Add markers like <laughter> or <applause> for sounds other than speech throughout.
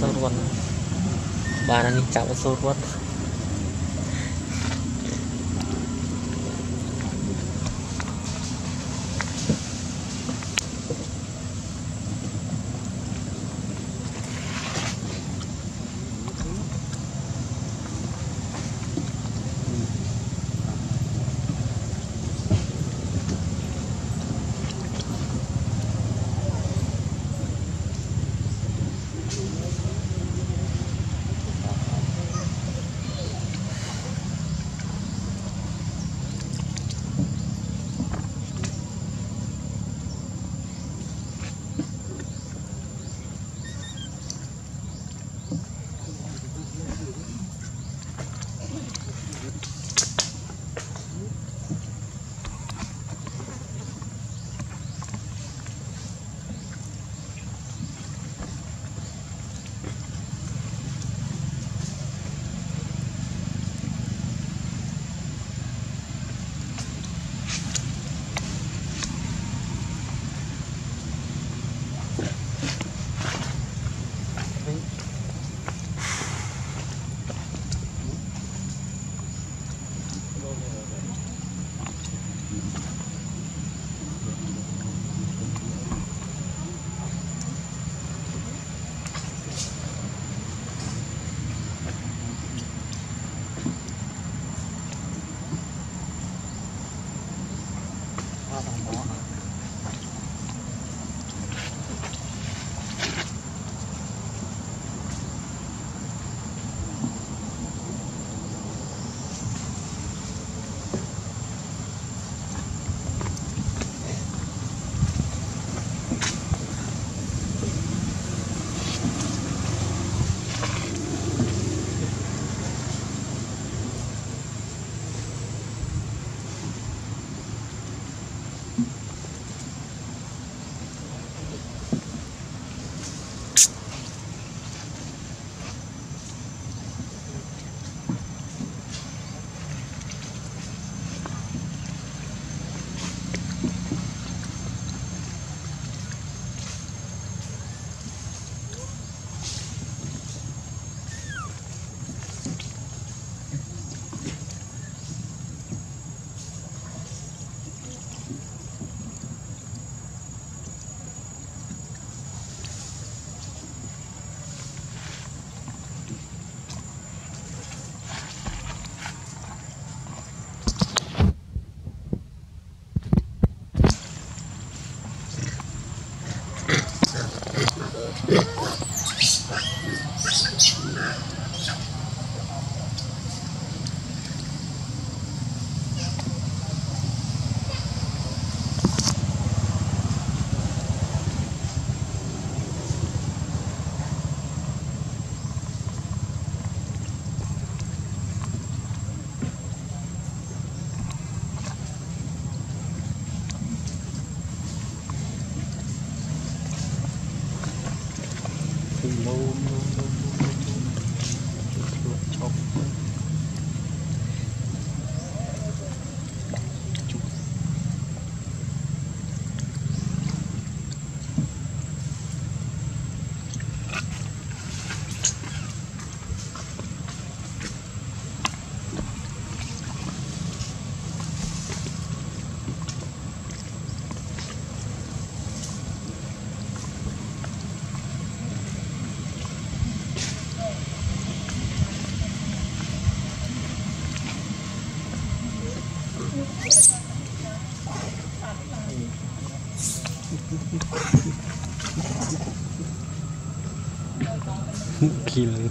សូរវត្តបាទនេះចាប់សូរវត្ត Yeah. <laughs> gila.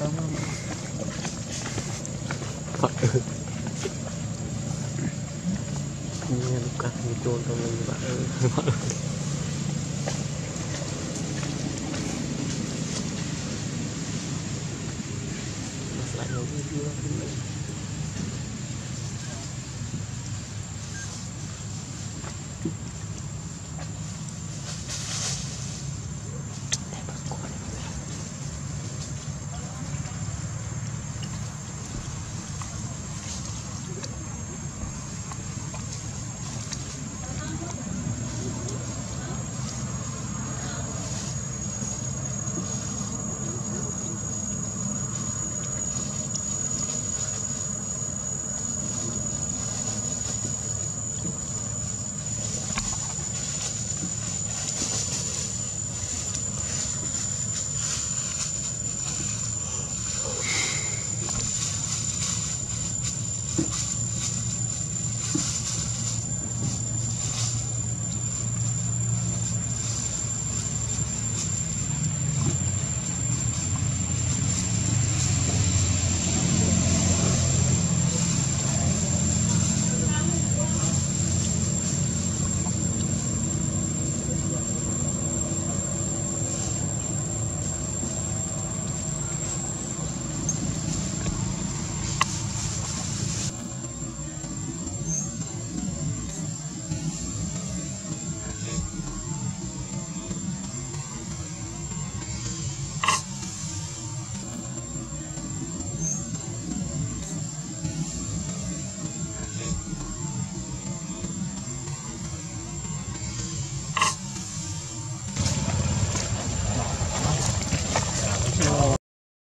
Phật ơi Nghe lúc cắt người trôn trong mình bạn ơi Phật ơi Mas video